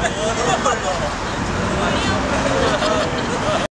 おもろいな